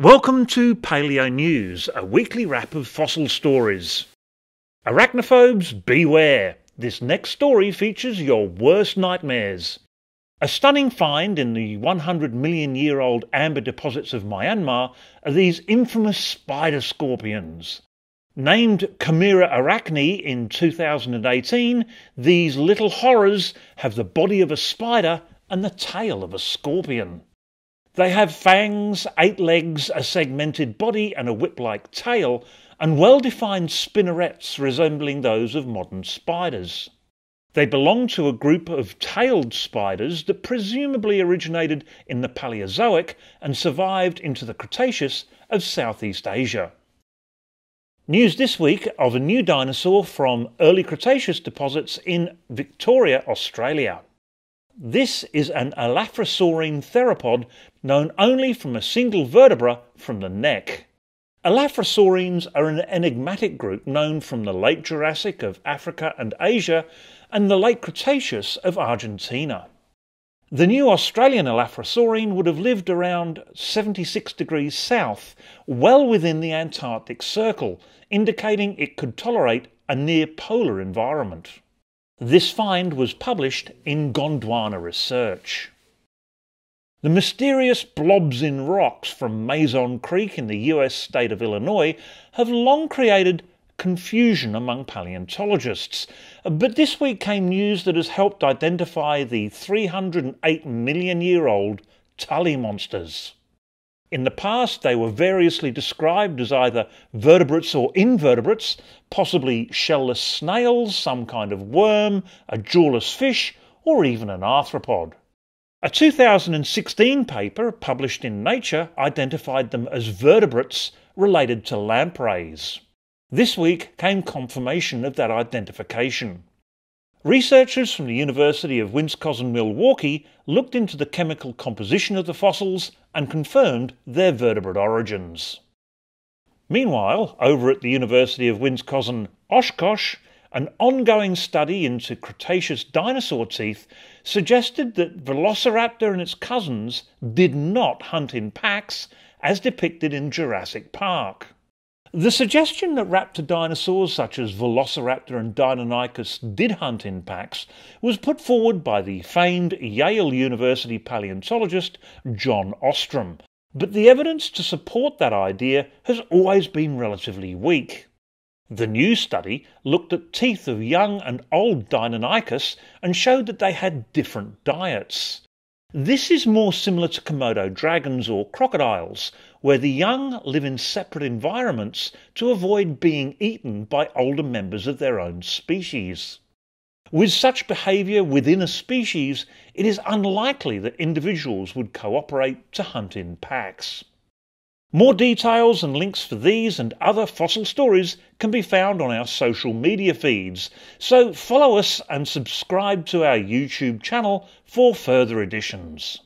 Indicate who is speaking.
Speaker 1: Welcome to Paleo News, a weekly wrap of fossil stories. Arachnophobes, beware! This next story features your worst nightmares. A stunning find in the 100 million year old amber deposits of Myanmar are these infamous spider scorpions. Named Chimerarachne in 2018, these little horrors have the body of a spider and the tail of a scorpion. They have fangs, eight legs, a segmented body, and a whip like tail, and well defined spinnerets resembling those of modern spiders. They belong to a group of tailed spiders that presumably originated in the Paleozoic and survived into the Cretaceous of Southeast Asia. News this week of a new dinosaur from early Cretaceous deposits in Victoria, Australia. This is an Elaphrosaurine theropod known only from a single vertebra from the neck. Elaphrosaurines are an enigmatic group known from the late Jurassic of Africa and Asia and the late Cretaceous of Argentina. The new Australian Elaphrosaurine would have lived around 76 degrees south, well within the Antarctic Circle, indicating it could tolerate a near polar environment. This find was published in Gondwana Research. The mysterious blobs in rocks from Mazon Creek in the US state of Illinois have long created confusion among paleontologists, but this week came news that has helped identify the 308 million year old Tully monsters. In the past, they were variously described as either vertebrates or invertebrates, possibly shellless snails, some kind of worm, a jawless fish, or even an arthropod. A 2016 paper published in Nature identified them as vertebrates related to lampreys. This week came confirmation of that identification. Researchers from the University of Wisconsin-Milwaukee looked into the chemical composition of the fossils and confirmed their vertebrate origins. Meanwhile, over at the University of Wisconsin-Oshkosh, an ongoing study into Cretaceous dinosaur teeth suggested that Velociraptor and its cousins did not hunt in packs as depicted in Jurassic Park. The suggestion that raptor dinosaurs such as Velociraptor and Deinonychus did hunt in packs was put forward by the famed Yale University paleontologist John Ostrom, but the evidence to support that idea has always been relatively weak. The new study looked at teeth of young and old Deinonychus and showed that they had different diets. This is more similar to Komodo dragons or crocodiles, where the young live in separate environments to avoid being eaten by older members of their own species. With such behaviour within a species, it is unlikely that individuals would cooperate to hunt in packs. More details and links for these and other fossil stories can be found on our social media feeds, so follow us and subscribe to our YouTube channel for further editions.